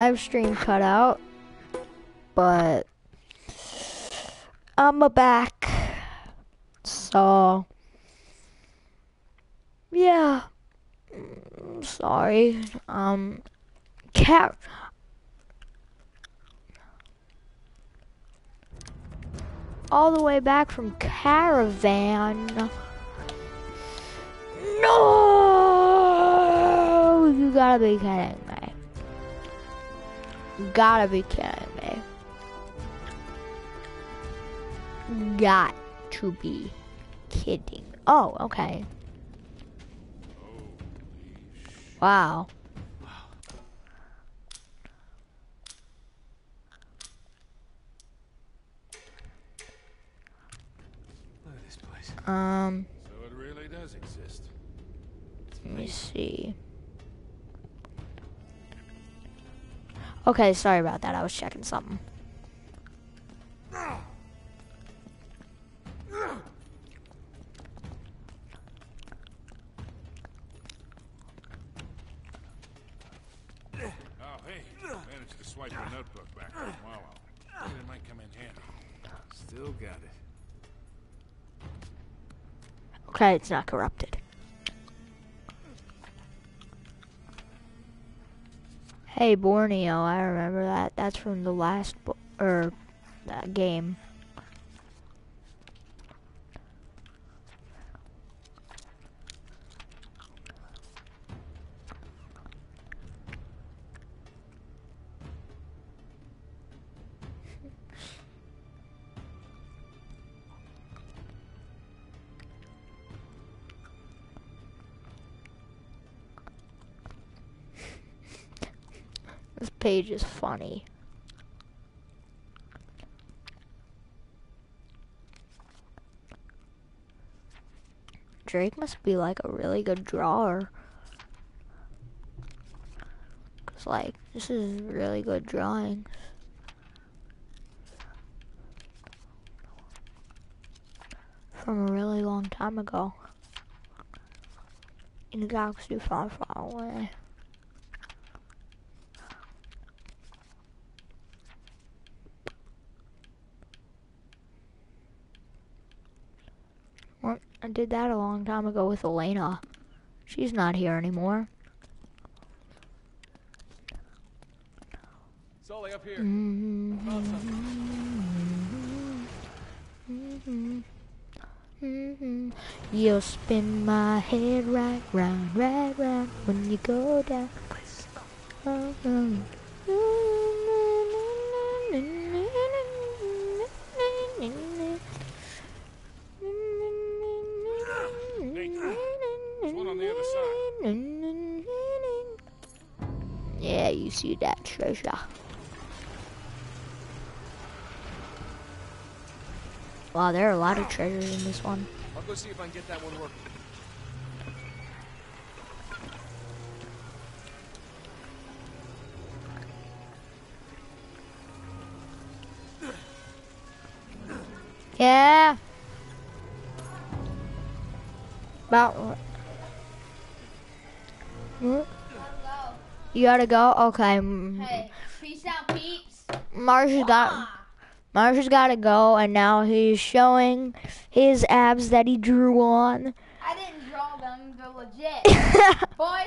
live stream cut out, but I'm a back. So, yeah. Sorry. Um, cat. All the way back from Caravan. No! You gotta be kidding. Gotta be kidding me. Got to be kidding. Oh, okay. Wow. Look at this place. Um, So it really does exist. let me see. Okay, sorry about that. I was checking something. Oh, hey, managed to Hey, Borneo, I remember that. That's from the last bo- er that game. Page is funny. Drake must be like a really good drawer. Cause like, this is really good drawing. From a really long time ago. In a galaxy far, far away. Well, I did that a long time ago with Elena. She's not here anymore. Sully, up here. Mm-hmm. Found. Mhm. You'll spin my head right round, right round when you go down. Yeah, you see that treasure. Wow, there are a lot of treasures in this one. I'll go see if I can get that one working. Yeah. About what? You gotta go? Okay. mm, Hey, peace out, peeps. Marsh's got Marsh's gotta go and now he's showing his abs that he drew on. I didn't draw them. They're legit. Boy,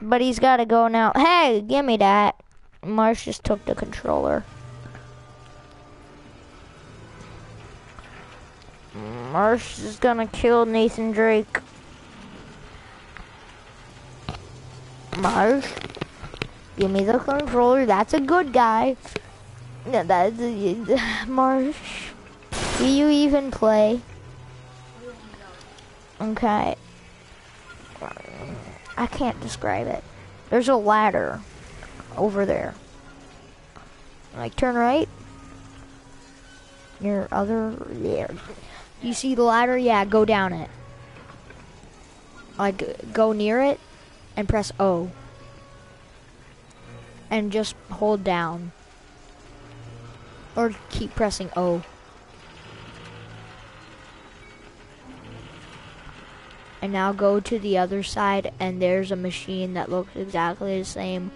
but he's gotta go now. Hey, give me that. Marsh just took the controller. Marsh is gonna kill Nathan Drake. Marsh, give me the controller. That's a good guy. Yeah, that's Marsh. Do you even play? Okay. I can't describe it. There's a ladder over there. Like turn right. Your other yeah. You see the ladder? Yeah, go down it. Like go near it and press O. And just hold down. Or keep pressing O. And now go to the other side and there's a machine that looks exactly the same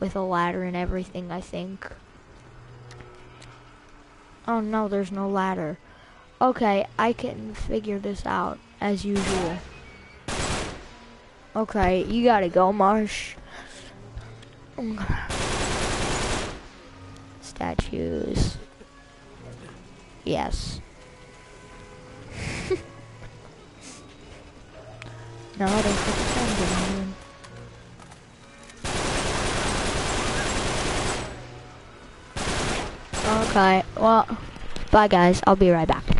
with a ladder and everything, I think. Oh no, there's no ladder. Okay, I can figure this out as usual. Okay, you gotta go, Marsh. Statues. Yes. no, I don't the sound. Okay, well, bye guys. I'll be right back.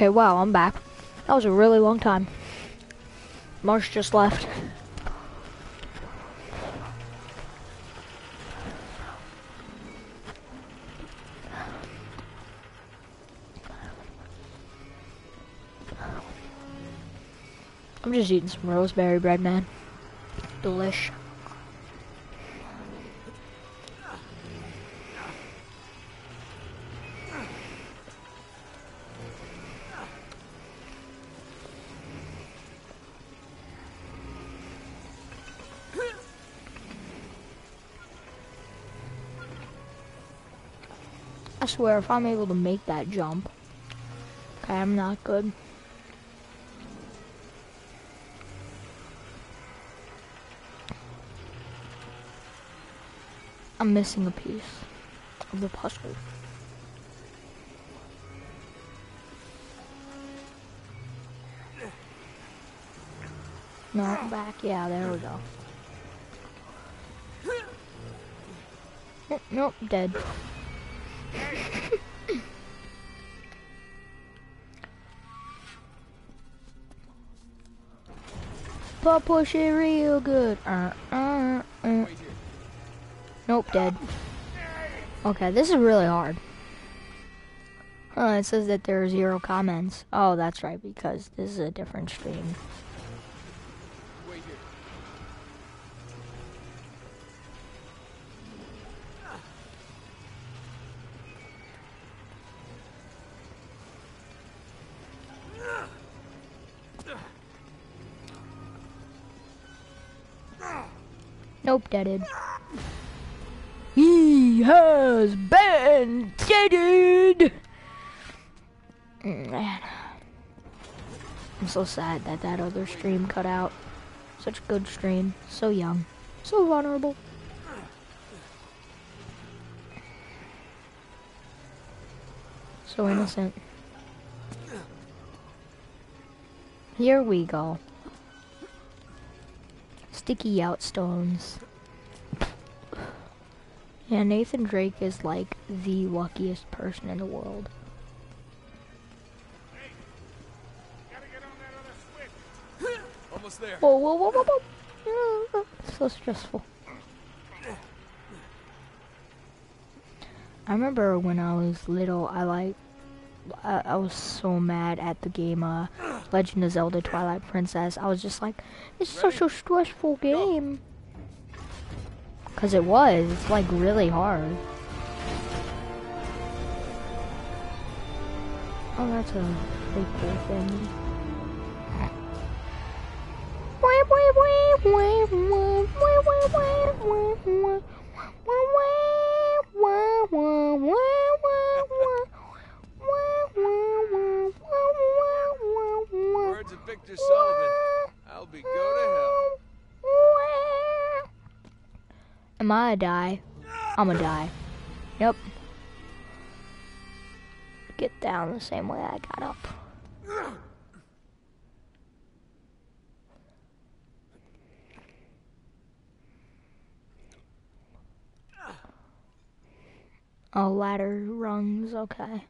Okay, wow, I'm back. That was a really long time. Marsh just left. I'm just eating some roseberry bread, man. Delish. Swear, if I'm able to make that jump, okay, I'm not good. I'm missing a piece of the puzzle. No, back. Yeah, there we go. Nope, nope, dead. Pop push it real good. Uh, uh, uh. Nope, dead. Okay, this is really hard. Oh, it says that there are zero comments. Oh, that's right, because this is a different stream. Deaded. He has been deaded! Mm, Man. I'm so sad that that other stream cut out. Such a good stream. So young. So vulnerable. So innocent. Here we go. Sticky out stones. Yeah, Nathan Drake is like the luckiest person in the world. Gotta get on that other switch. Almost there. Whoa, whoa, whoa, whoa, whoa. So stressful. I remember when I was little, I like, I, I was so mad at the game, uh, Legend of Zelda Twilight Princess. I was just like, it's such a stressful game. Cause it was, it's like really hard. Oh, that's a pretty cool thing. Words of Victor Sullivan. I'll be go to hell. Am I a die? I'ma die. Yep. Get down the same way I got up. Oh, ladder rungs, okay.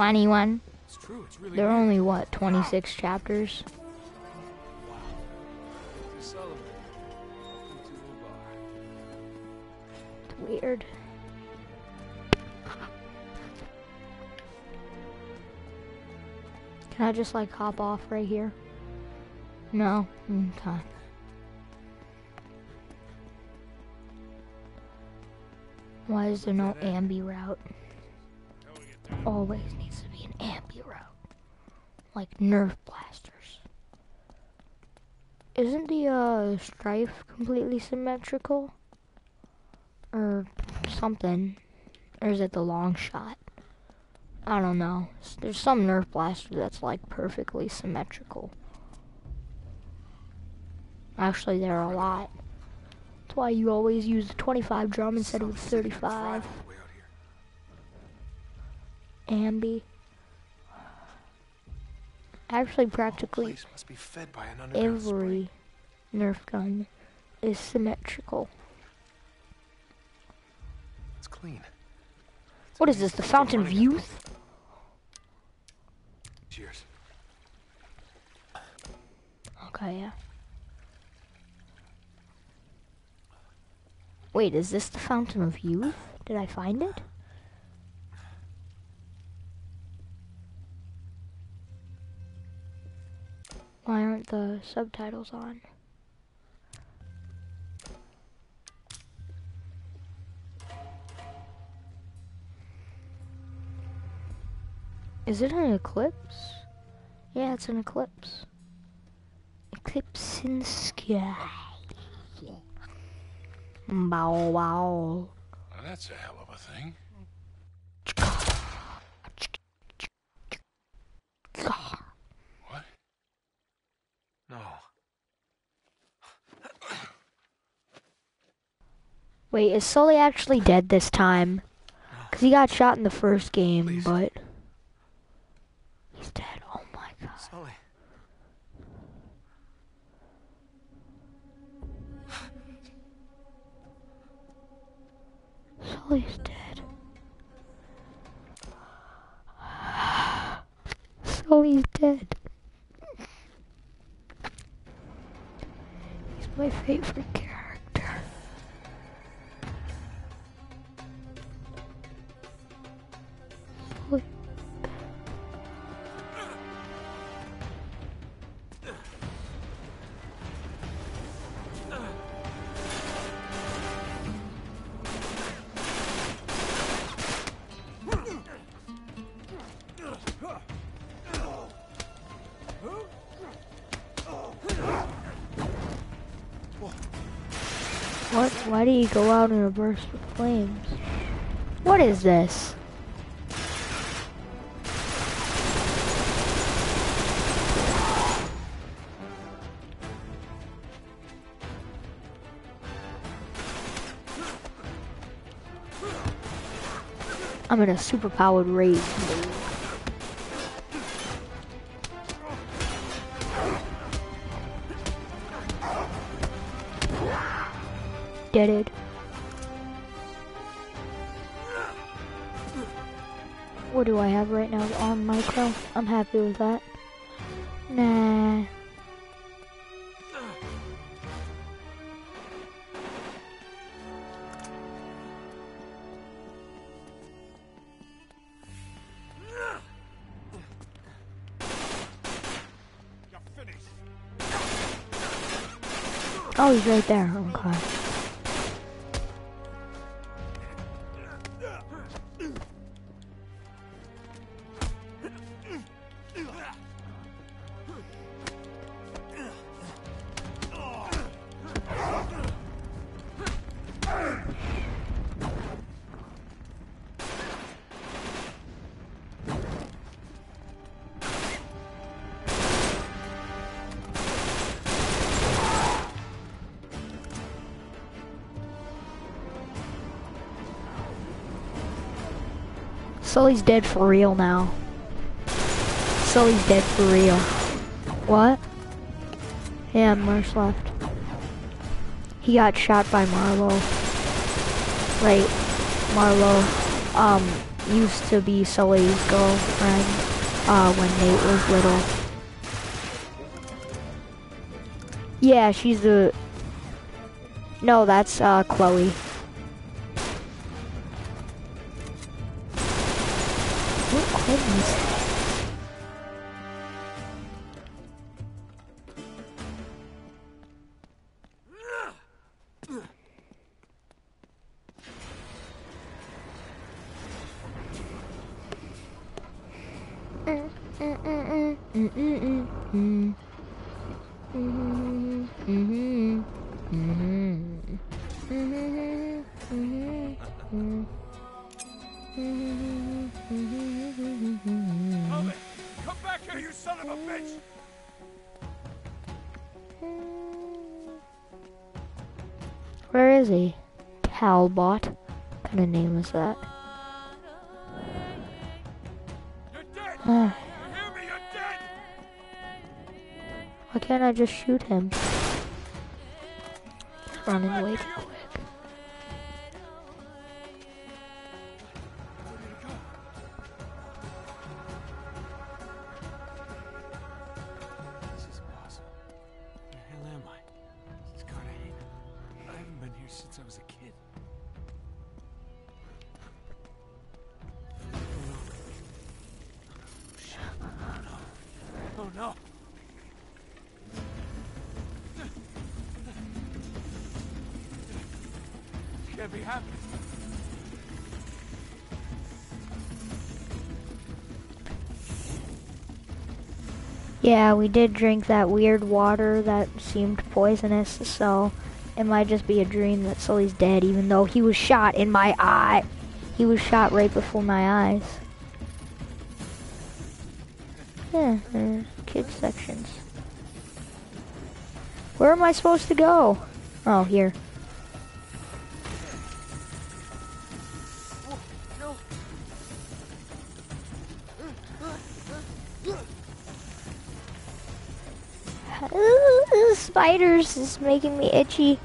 Twenty-one. It's true. It's really There are only what, twenty-six chapters? Victor Sullivan. Welcome to a bar. It's weird. Can I just like hop off right here? No? Okay. Why is there no ambi route? Always needs to be an ambi route. Like Nerf blasters. Isn't the uh, Stryfe completely symmetrical? Or something. Or is it the long shot? I don't know. There's some Nerf blaster that's like perfectly symmetrical. Actually, there are a lot. That's why you always use the 25 drum instead of the 35. Way out here. Ambi. Underground spring. every Nerf gun is symmetrical. It's clean. It's What is this, the Fountain of. Youth? Cheers. Okay, yeah. Wait, is this the Fountain of Youth? Did I find it? Why aren't the subtitles on? Is it an eclipse? Yeah, it's an eclipse. Eclipse in the sky. Bow wow. Now, that's a hell of a thing. What? No. Wait, is Sully actually dead this time? Because he got shot in the first game, Please. but. He's dead. Oh my god. Sully. Sully's dead. Sully's dead. He's my favorite character. Why do you go out in a burst of flames? What is this? I'm in a superpowered rage What do I have right now on micro? I'm happy with that. Nah. Oh, he's right there. Oh, okay. Sully's dead for real now. Sully's dead for real. What? Yeah, Marsh left. He got shot by Marlowe. Right. Marlowe, um, used to be Sully's girlfriend, uh, when Nate was little. Yeah, she's the... No, that's, uh, Chloe. was that? Why can't I just shoot him? Running away too quick. Yeah, we did drink that weird water that seemed poisonous, so it might just be a dream that Sully's dead, even though he was shot in my eye. He was shot right before my eyes. Yeah, uh, there's kids sections. Where am I supposed to go? Oh, here. Spiders is making me itchy.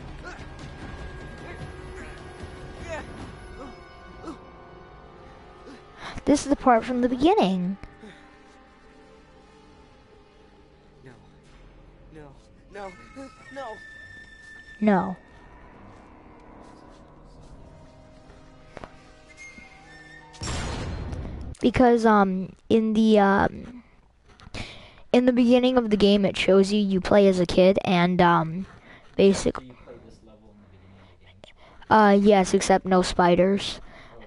This is the part from the beginning. No. No. No. No. No. Because um in the um in the beginning of the game it shows you you play as a kid and um basic You play this level in the beginning of the game. uh yes except no spiders. Oh,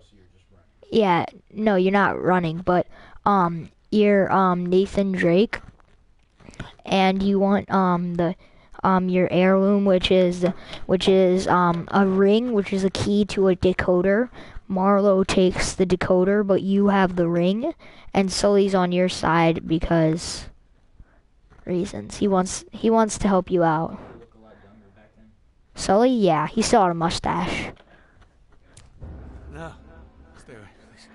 so. Yeah, no, you're not running, but um you're um Nathan Drake and you want um the um your heirloom which is which is um a ring which is a key to a decoder. Marlowe takes the decoder but you have the ring and Sully's on your side because reasons. He wants he wants to help you out. You look a lot younger back then. Sully, yeah, he still had a mustache. No. Stay away, please.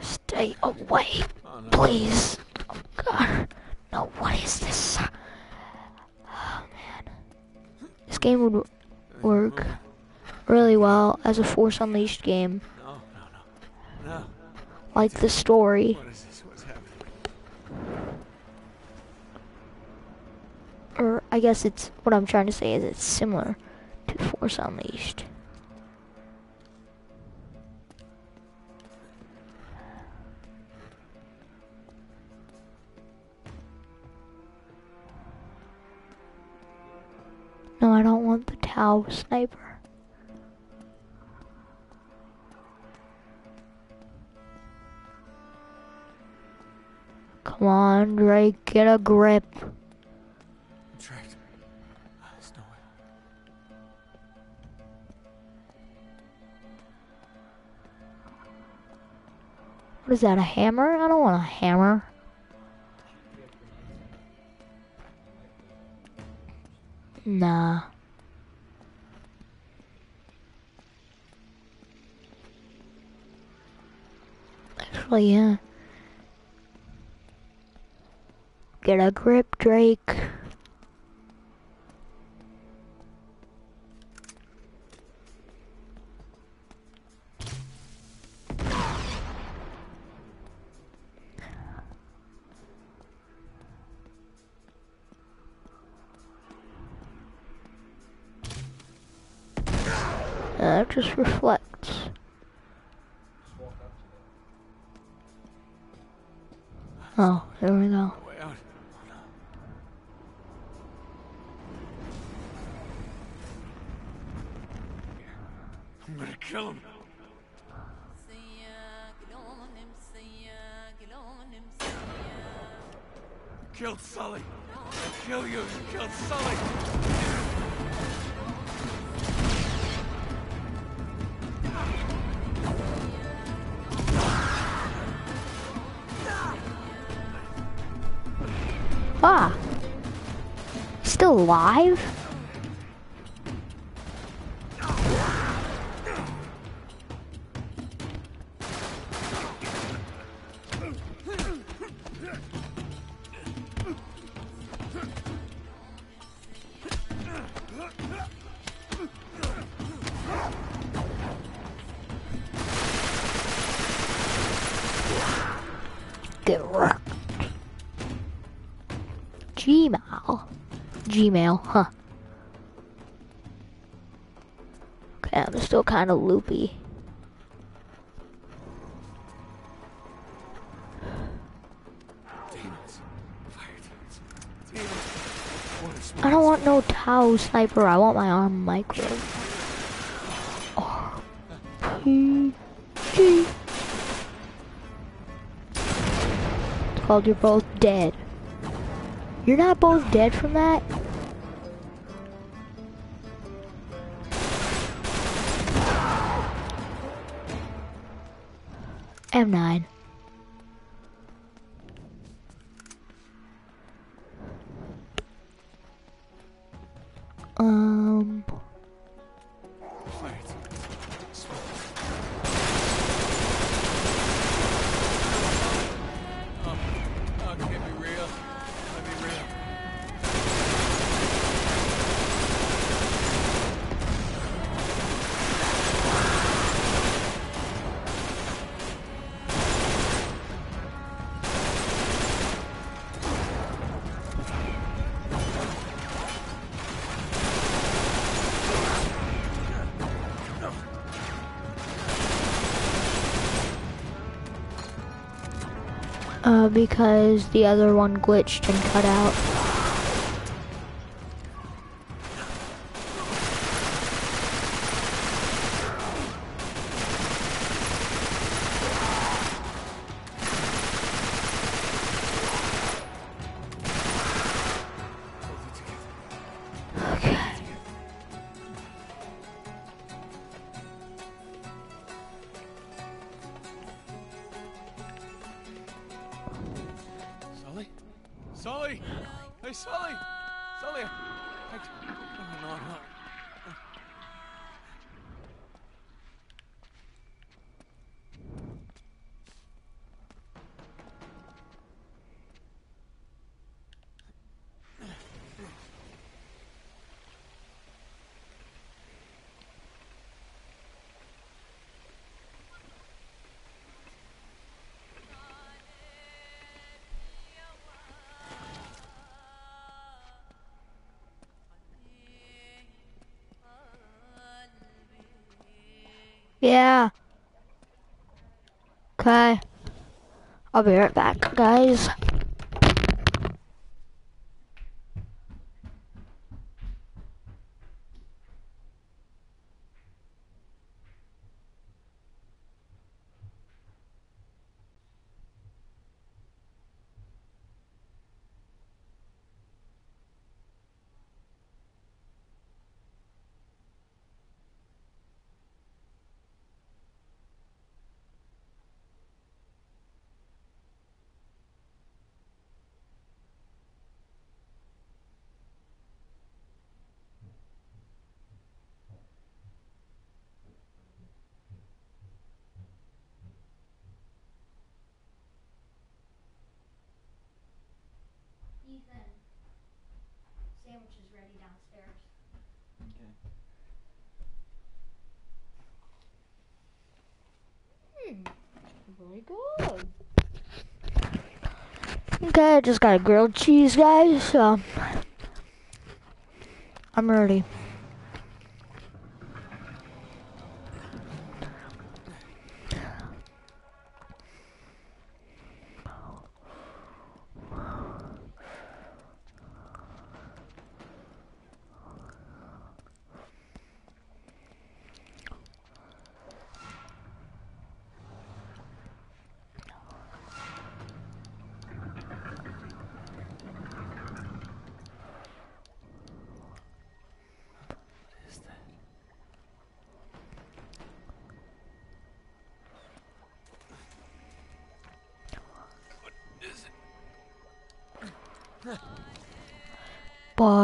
Stay away. Oh no. Please. Oh god. No, what is this? Oh man. This game would work really well as a Force Unleashed game. No, no, no. No. Like the story. What is this? What's happening? Or I guess it's what I'm trying to say is it's similar to Force Unleashed. No, I don't want the Tau sniper. Come on, Drake, get a grip. What is that, a hammer? I don't want a hammer. Nah. Actually, yeah. Get a grip, Drake. Just reflects. Oh, there we go. I'm gonna kill him. Killed Sully. I'll kill you. You killed Sully. Ah. Still alive? Gmail, huh. Okay, I'm still kind of loopy. I don't want no Tau sniper. I want my arm micro. R P G. It's called you're both dead. You're not both dead from that? M9. Uh, because the other one glitched and cut out. Okay. I'll be right back, guys. Ethan. Sandwich is ready downstairs. Okay. Very good. Okay, I just got a grilled cheese, guys, so I'm ready.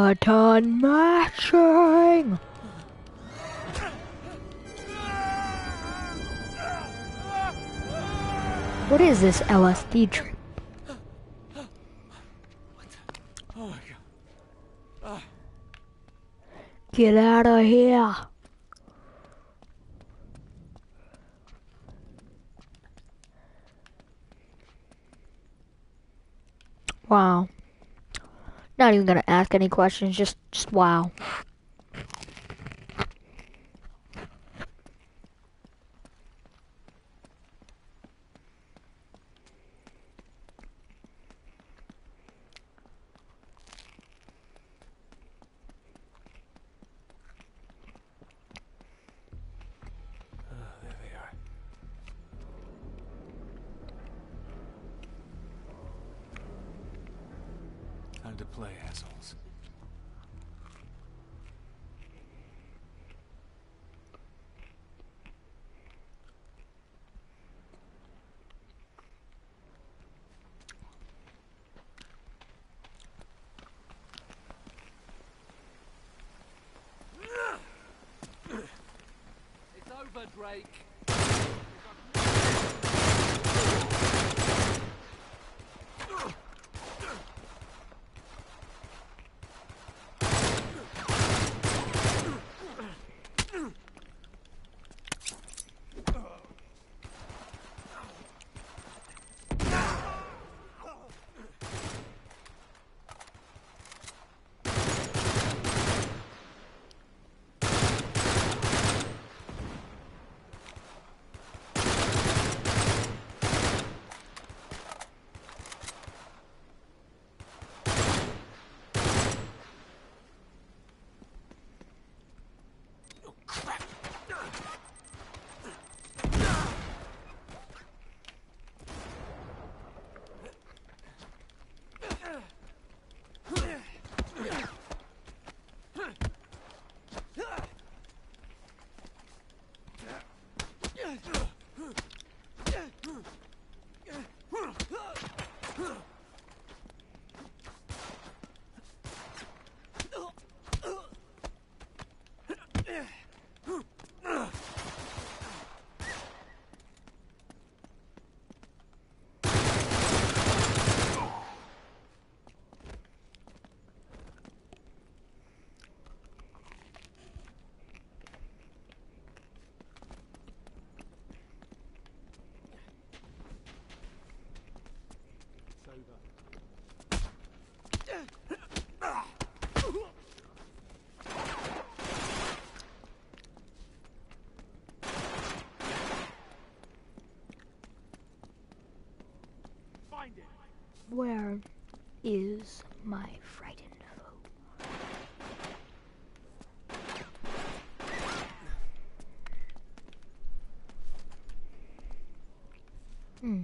Button matching. What is this LSD trip? Get out of here. Wow. Not even gonna ask any questions, just just wow. Over, Drake. It's over. Find it. Where is my frightened foe? Hmm.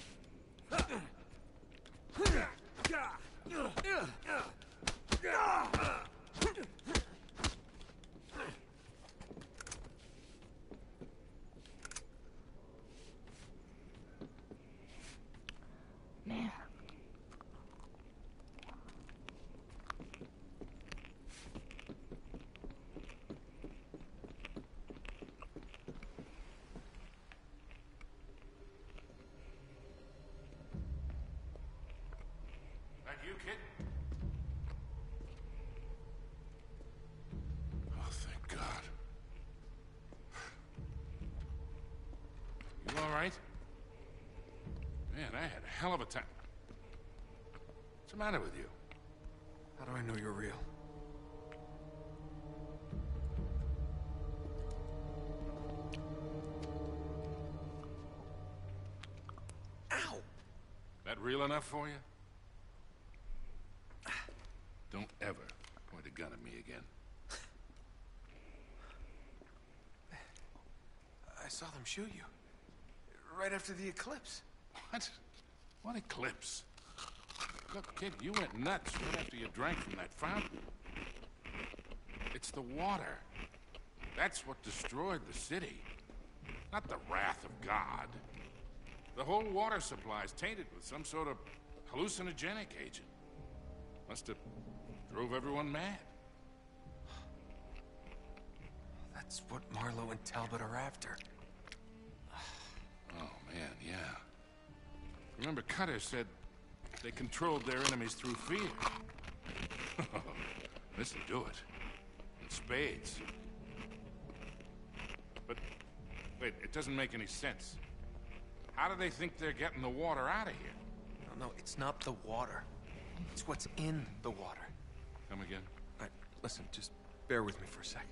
kidding? Oh, thank God. You all right? Man, I had a hell of a time. What's the matter with you? How do I know you're real? Ow! That real enough for you? Don't ever point a gun at me again. I saw them shoot you. Right after the eclipse. What? What eclipse? Look, kid, you went nuts right after you drank from that fountain. It's the water. That's what destroyed the city. Not the wrath of God. The whole water supply is tainted with some sort of hallucinogenic agent. Must have drove everyone mad. That's what Marlowe and Talbot are after. Remember, Cutter said they controlled their enemies through fear. This'll do it. In spades. But, wait, it doesn't make any sense. How do they think they're getting the water out of here? No, no, it's not the water. It's what's in the water. Come again? All right, listen, just bear with me for a second.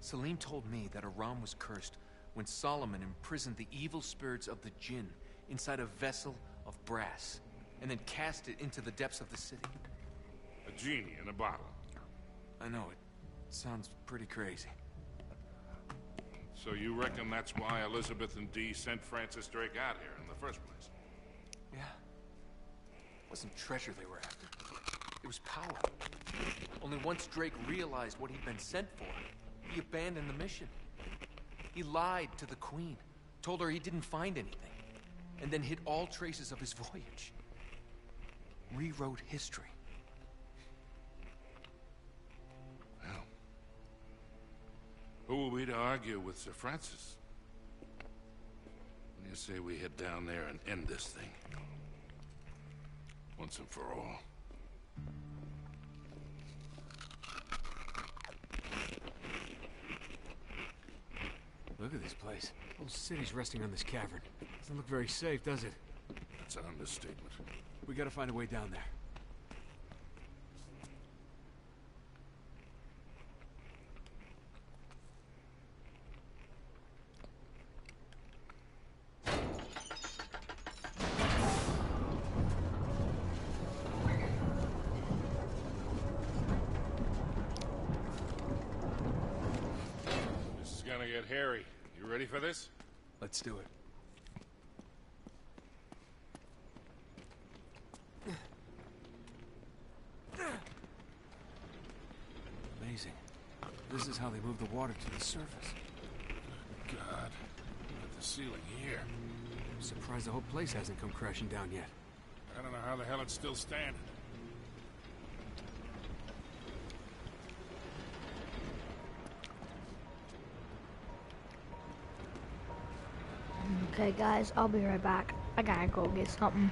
Salim told me that Iram was cursed when Solomon imprisoned the evil spirits of the jinn inside a vessel of brass and then cast it into the depths of the city. A genie in a bottle. I know, it sounds pretty crazy. So you reckon that's why Elizabeth and Dee sent Francis Drake out here in the first place? Yeah. It wasn't treasure they were after. It was power. Only once Drake realized what he'd been sent for, he abandoned the mission. He lied to the Queen, told her he didn't find anything, and then hid all traces of his voyage. Rewrote history. Well, who are we to argue with Sir Francis? What do you say we head down there and end this thing? Once and for all. Look at this place. Whole city's resting on this cavern. Doesn't look very safe, does it? That's an understatement. We gotta find a way down there. This is gonna get hairy. You ready for this? Let's do it. Amazing. This is how they move the water to the surface. God. Look at the ceiling here. I'm surprised the whole place hasn't come crashing down yet. I don't know how the hell it's still standing. Okay, guys, I'll be right back. I gotta go get something.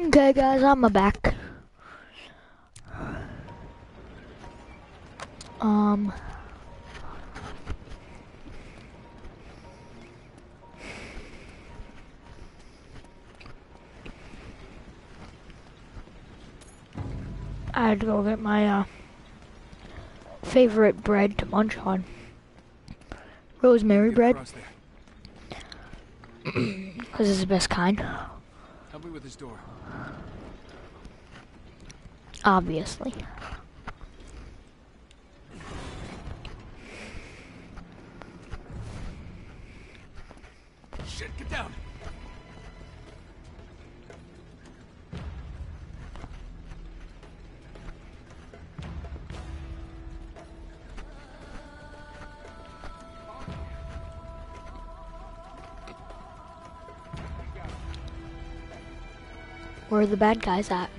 Okay, guys, I'm a back. Um. I had to go get my uh, favorite bread to munch on. Rosemary bread, because it's the best kind, Help me with this door. Obviously. Shit, get down. Where are the bad guys at?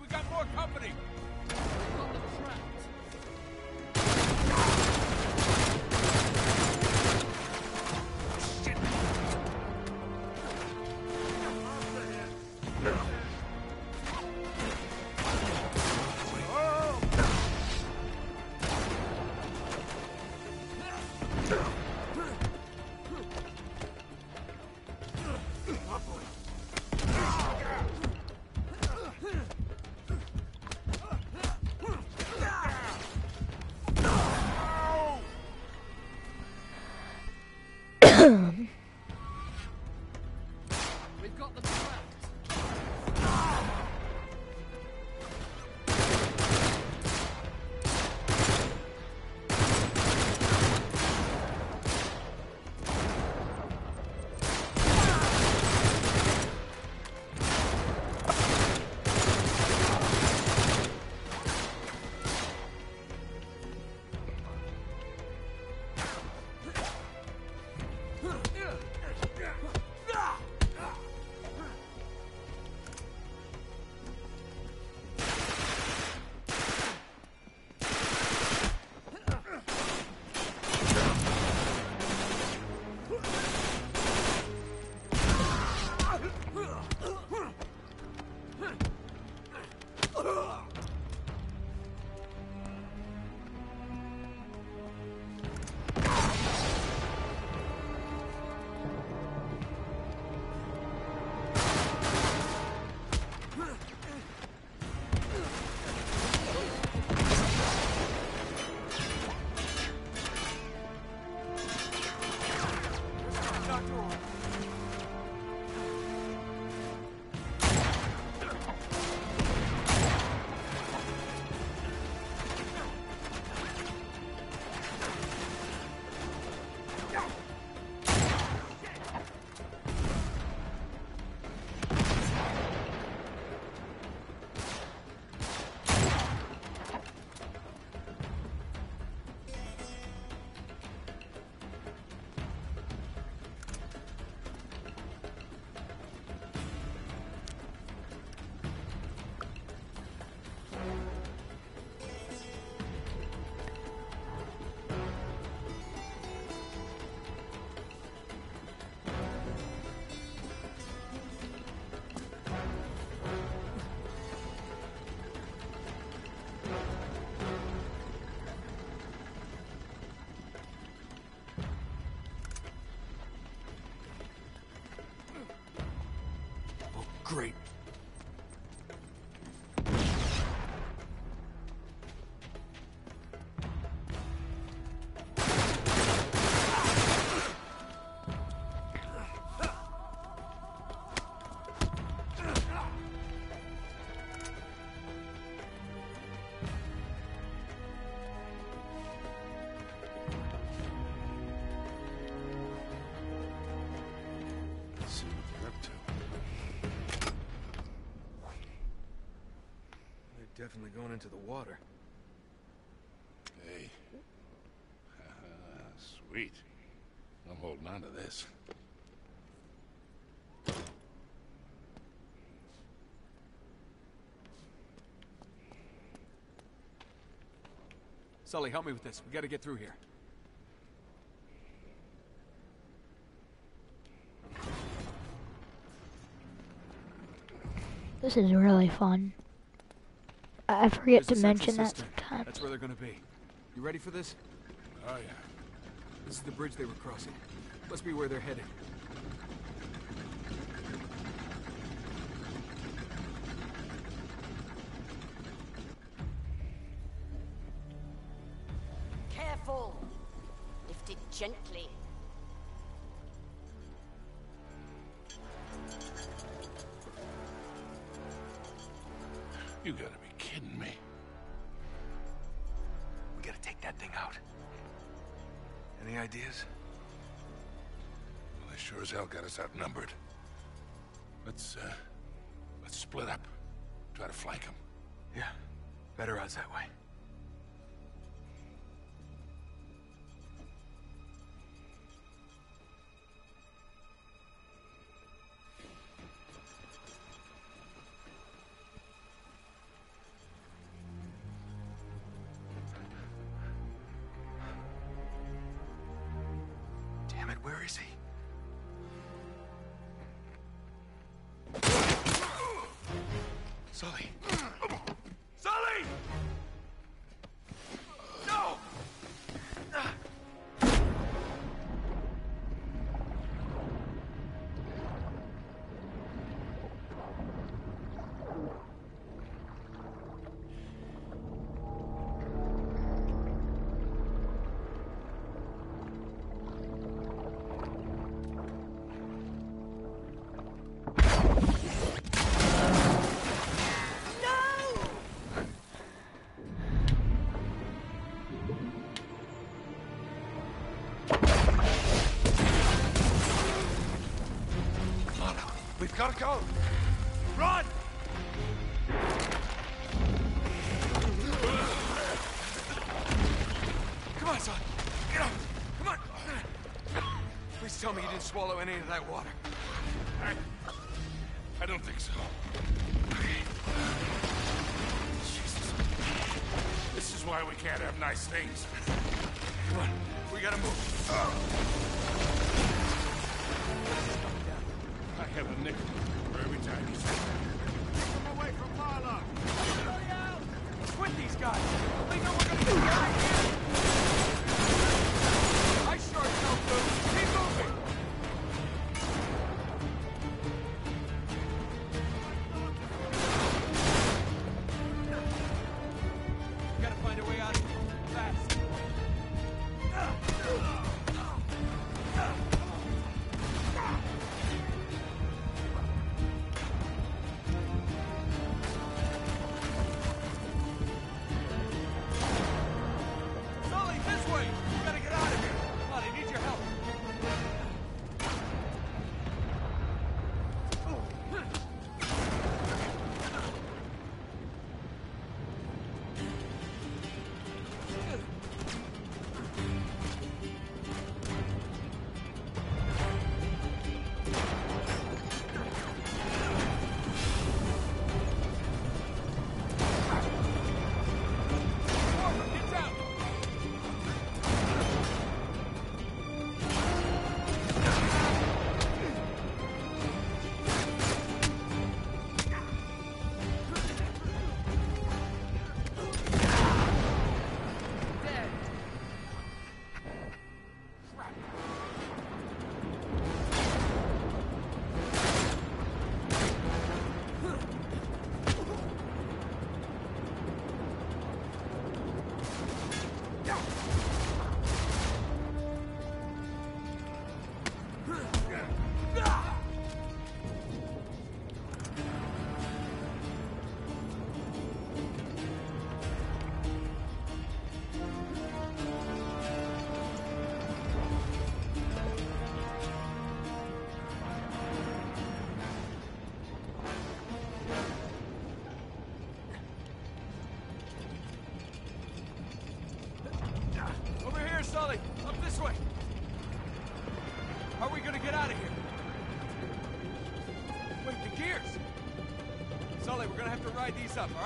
We got more company! Great. Definitely going into the water. Hey. Ah, sweet. I'm holding on to this. Sully, help me with this. We gotta get through here. This is really fun. I I forget There's to mention that cistern. sometimes. That's where they're gonna be. You ready for this? Oh, yeah. This is the bridge they were crossing. Must be where they're headed. Careful! Lift it gently. You gotta be ideas? Well, they sure as hell got us outnumbered. Let's, uh, let's split up. Try to flank them. Yeah. Better odds that way. Gotta go! Run! Come on, son. Get up. Come on. Please tell me you didn't swallow any of that water. I, I don't think so. Jesus. This is why we can't have nice things. Come on. We gotta move. How are we gonna get out of here? Wait, the gears. Sully, we're gonna have to ride these up, all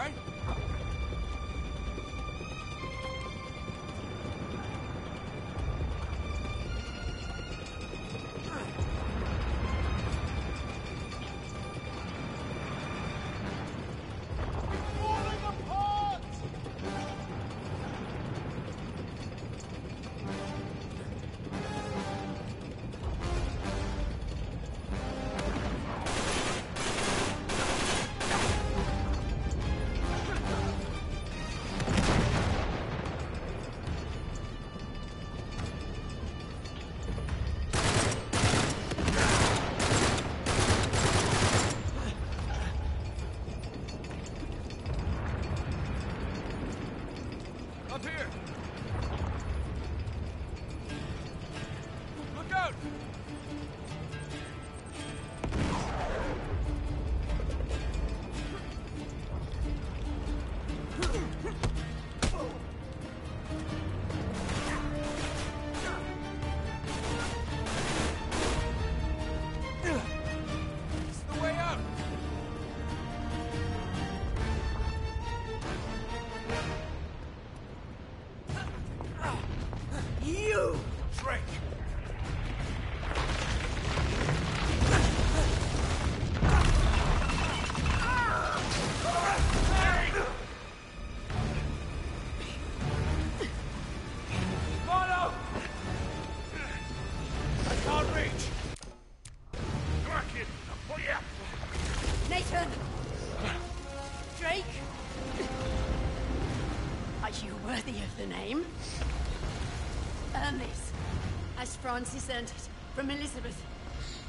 Francis earned it from Elizabeth.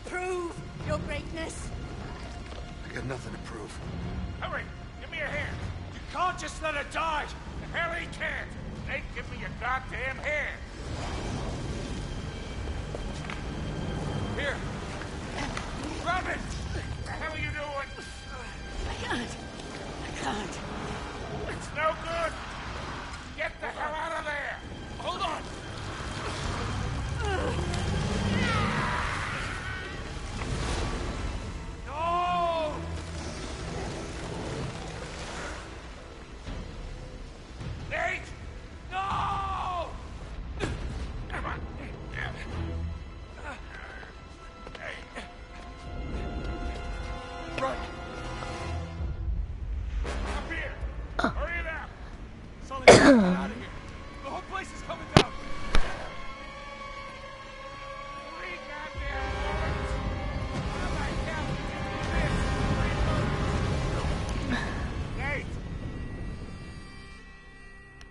Prove your greatness. I got nothing to prove. Hurry, give me a hand. You can't just let her die! The hell he can't. Nate, give me your goddamn hand.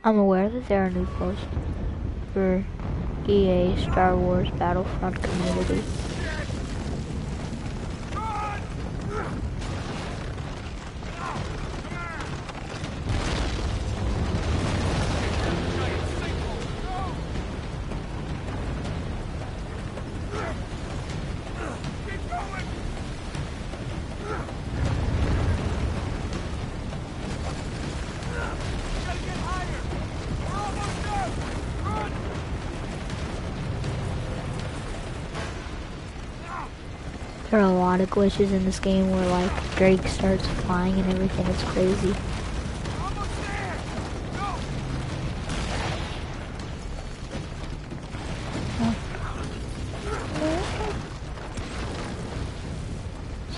I'm aware that there are new posts for EA Star Wars Battlefront community. Of glitches in this game where like Drake starts flying and everything. It's crazy.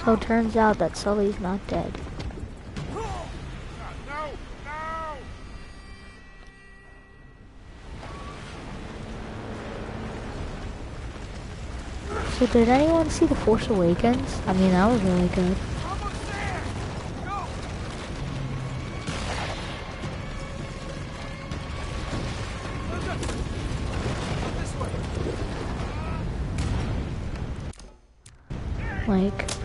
So turns out that Sully's not dead. So did anyone see The Force Awakens? I mean, that was really good. Like,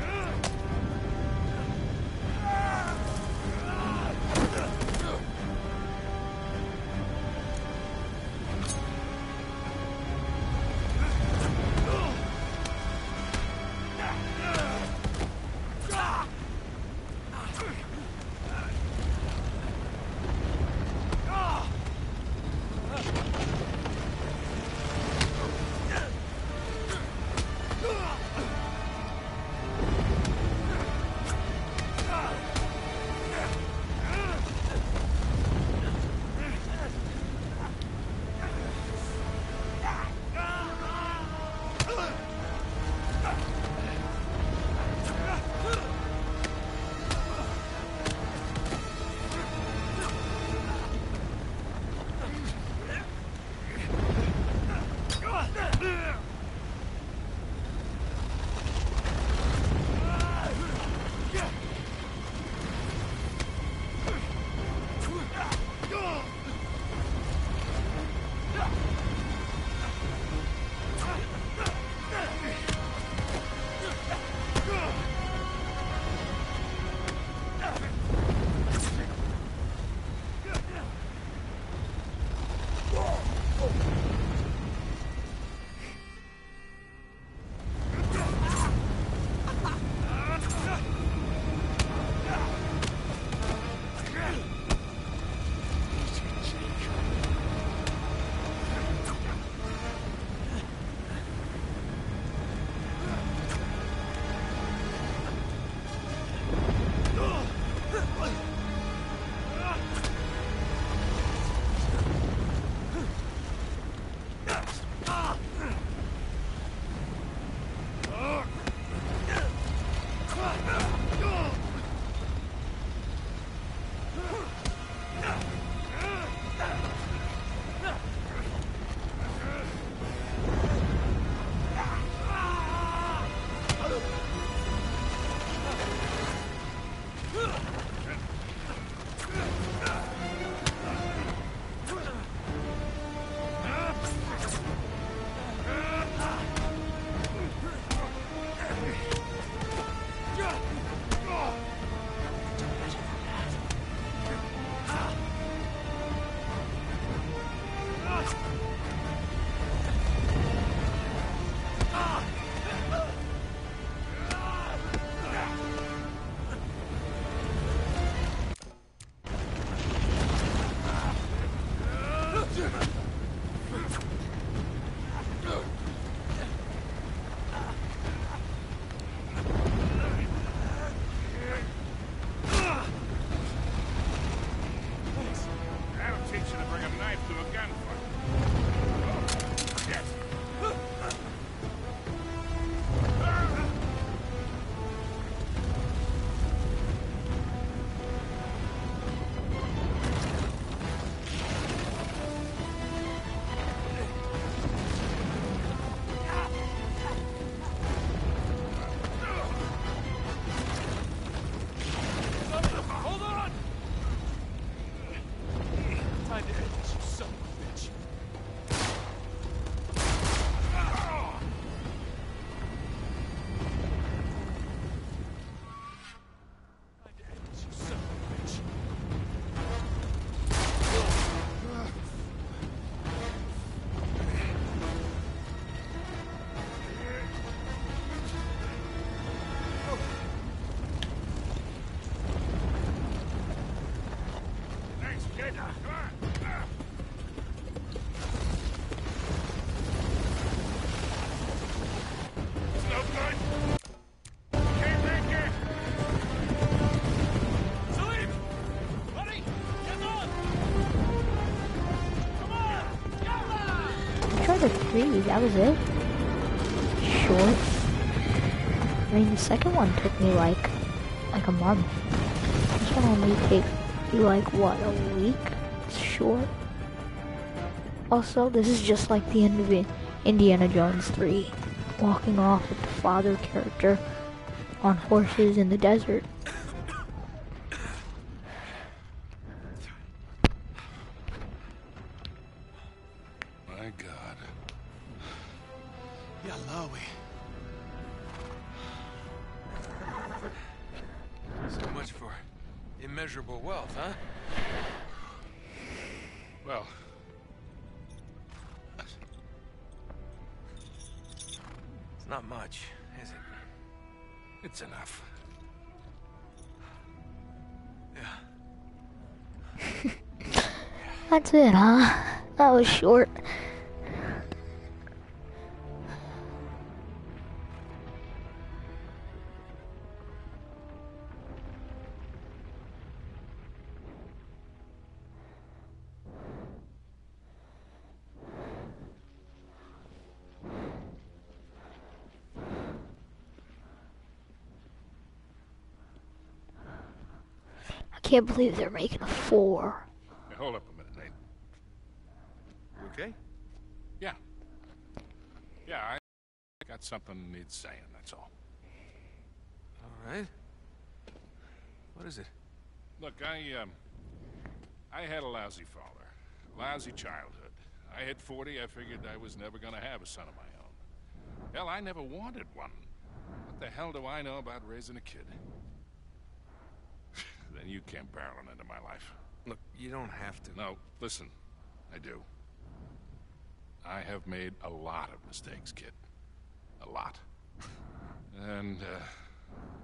three. That was it. Short. I mean, the second one took me like, like a month. This one only take you like what a week. It's short. Also, this is just like the end of. Indiana Jones 3, walking off with the father character on horses in the desert. Can't believe they're making a four. Hey, hold up a minute, Nate. You okay? Yeah. Yeah, I got something needs saying, that's all. All right. What is it? Look, I, um... I had a lousy father. Lousy childhood. I hit 40, I figured I was never gonna have a son of my own. Hell, I never wanted one. What the hell do I know about raising a kid? Then you came barreling into my life. Look, you don't have to. No, listen. I do. I have made a lot of mistakes, kid. A lot. And, uh,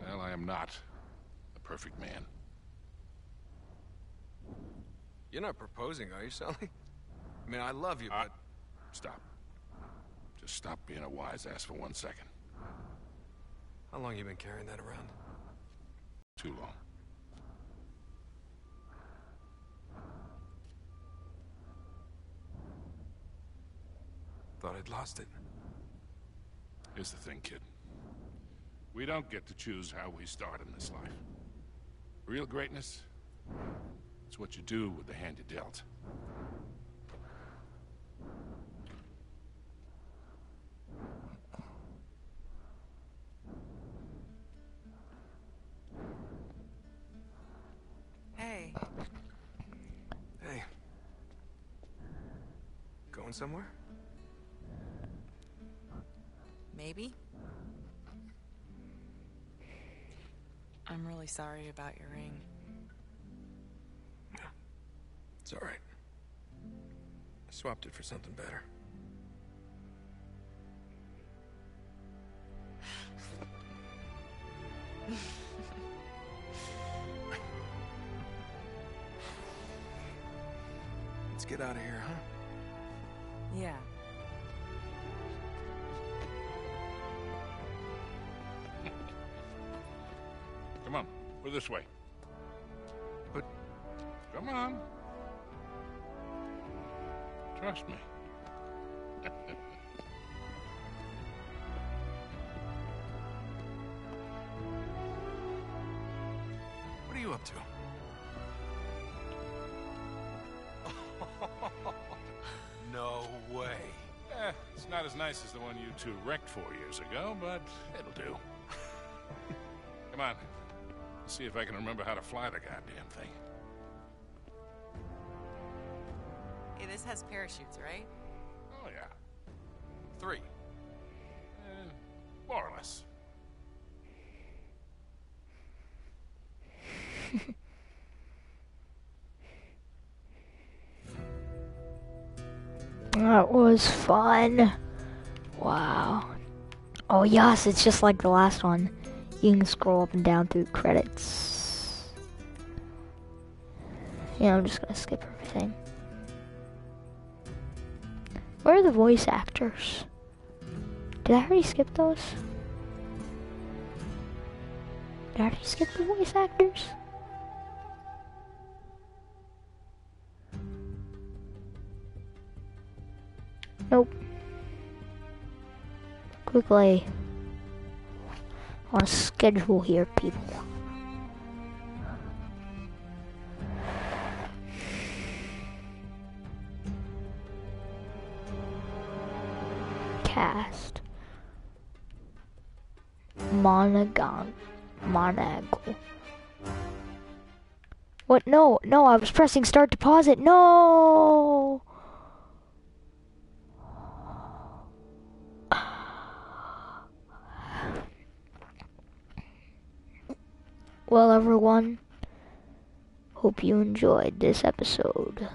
well, I am not a perfect man. You're not proposing, are you, Sally? I mean, I love you, but Stop. Just stop being a wise ass for one second. how long you been carrying that around? Too long. Thought I'd lost it. Here's the thing, kid. We don't get to choose how we start in this life. Real greatness, it's what you do with the hand you dealt. Hey, Hey. Going somewhere? Maybe? I'm really sorry about your ring. It's all right. I swapped it for something better. Let's get out of here, huh? Yeah. Come on, we're this way. But Come on. Trust me. what are you up to? no way. Eh, it's not as nice as the one you two wrecked four years ago, but it'll do. Come on. Let's see if I can remember how to fly the goddamn thing. Hey, this has parachutes, right? Oh, yeah. Three. Eh, more or less. That was fun. Wow. Oh yes, it's just like the last one. You can scroll up and down through credits. Yeah, I'm just gonna skip everything. Where are the voice actors? Did I already skip those? Did I already skip the voice actors? Nope. quickly on schedule here, people. Cast. Monagon. Monagle. What? No, no, I was pressing start to pause it. No! Well, everyone, hope you enjoyed this episode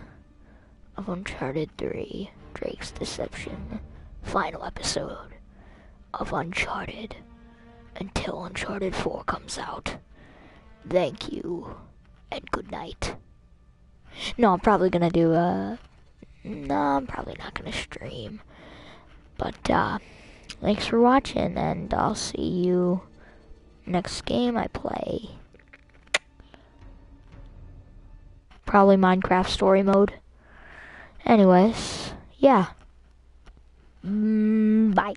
of Uncharted 3 Drake's Deception. Final episode of Uncharted until Uncharted 4 comes out. Thank you and good night. No, I'm probably gonna do a. No, I'm probably not gonna stream. But, uh, thanks for watching, and I'll see you next game I play. Probably Minecraft story mode. Anyways, yeah. Mm, bye.